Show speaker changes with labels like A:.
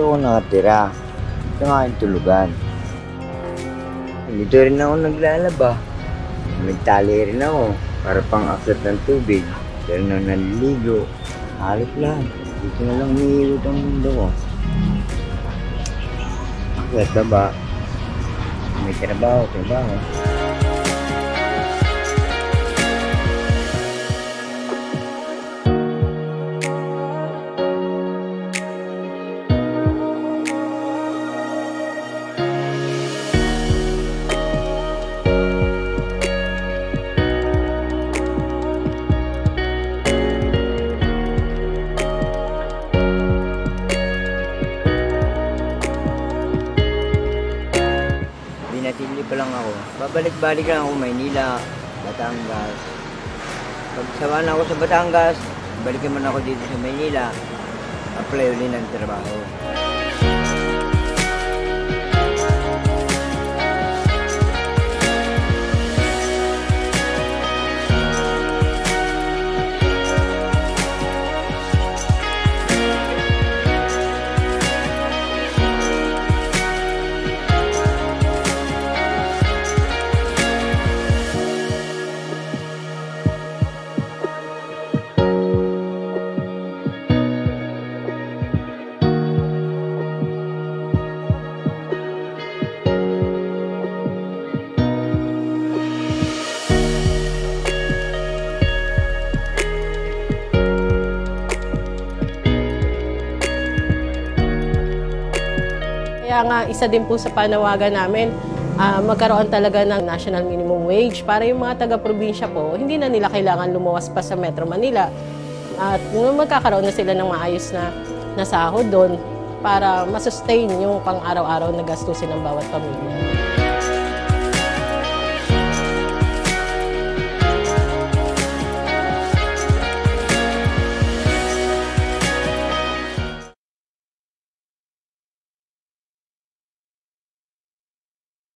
A: Dito ako nakatira. Ito nga yung tulugan. Dito rin ako naglalaba. May tali rin ako para pang akyat ng tubig. Pero nang naliligo, halip lang. Dito na lang umiiwit ang mundo ko. Akyat baba. May trabaho, trabaho. Babalik-balik lang ako Maynila, Batangas. Pag sawa na ako sa Batangas, balik naman ako dito sa Maynila. Apply ulit ng trabaho.
B: Kaya nga, isa din po sa panawagan namin, ah, magkaroon talaga ng national minimum wage para yung mga taga-probinsya po, hindi na nila kailangan lumuwas pa sa Metro Manila. At magkakaroon na sila ng maayos na, na sahod doon para masustain yung pang-araw-araw na gastusin ng bawat pamilya.